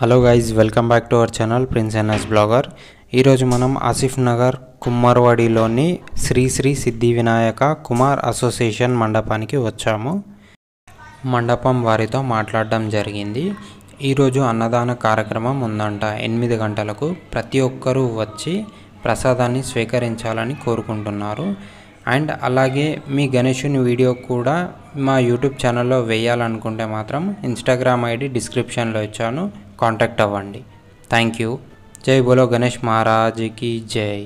Hello guys welcome back to our channel prince NS blogger ఈరోజు మనం ఆసిఫ్ నగర్ కుమ్మర్వాడిలోని శ్రీ శ్రీ సిద్ధి Vinayaka Kumar association మండపానికి వచ్చాము. మండపం వారితో మాట్లాడడం జరిగింది. ఈరోజు అన్నదాన కార్యక్రమం ఉందంట. ఎనిమిది గంటలకు ప్రతి ఒక్కరూ వచ్చి ప్రసాదాన్ని స్వీకరించాలని కోరుకుంటున్నారు. అండ్ అలాగే మీ గణేషుని వీడియో కూడా మా యూట్యూబ్ ఛానల్లో వేయాలనుకుంటే మాత్రం ఇన్స్టాగ్రామ్ ఐడి డిస్క్రిప్షన్లో ఇచ్చాను. కాంటాక్ట్ అవ్వండి. థ్యాంక్ యూ జై బోలో గణేష్ మహారాజ్కి జై.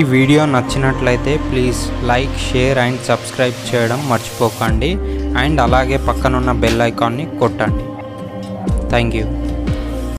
ఈ వీడియో నచ్చినట్లయితే please like share and subscribe చేయడం మర్చిపోకండి. అండ్ అలాగే పక్కనున్న బెల్ ఐకాన్ని కొట్టండి. Thank you.